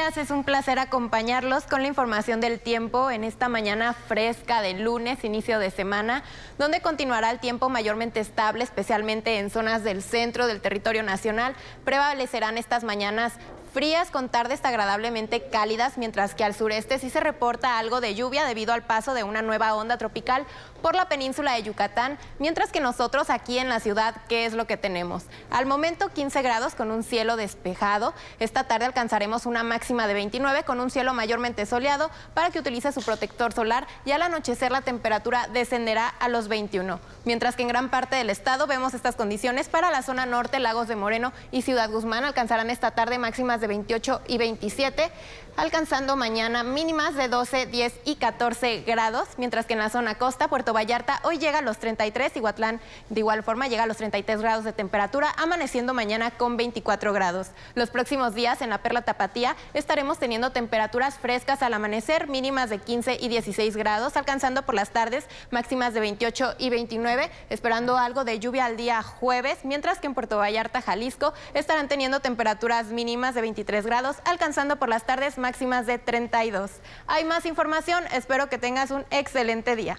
Es un placer acompañarlos con la información del tiempo en esta mañana fresca de lunes, inicio de semana, donde continuará el tiempo mayormente estable, especialmente en zonas del centro del territorio nacional. Prevalecerán estas mañanas frías con tardes agradablemente cálidas, mientras que al sureste sí se reporta algo de lluvia debido al paso de una nueva onda tropical por la península de Yucatán, mientras que nosotros aquí en la ciudad, ¿qué es lo que tenemos? Al momento 15 grados con un cielo despejado. Esta tarde alcanzaremos una máxima de 29 con un cielo mayormente soleado para que utilice su protector solar y al anochecer la temperatura descenderá a los 21. Mientras que en gran parte del estado vemos estas condiciones para la zona norte, Lagos de Moreno y Ciudad Guzmán alcanzarán esta tarde máximas de 28 y 27, alcanzando mañana mínimas de 12, 10 y 14 grados, mientras que en la zona costa, Puerto Vallarta, hoy llega a los 33 y Huatlán de igual forma llega a los 33 grados de temperatura, amaneciendo mañana con 24 grados. Los próximos días en la Perla Tapatía estaremos teniendo temperaturas frescas al amanecer, mínimas de 15 y 16 grados, alcanzando por las tardes máximas de 28 y 29, esperando algo de lluvia al día jueves, mientras que en Puerto Vallarta, Jalisco, estarán teniendo temperaturas mínimas de 23 grados, alcanzando por las tardes máximas de 32. Hay más información, espero que tengas un excelente día.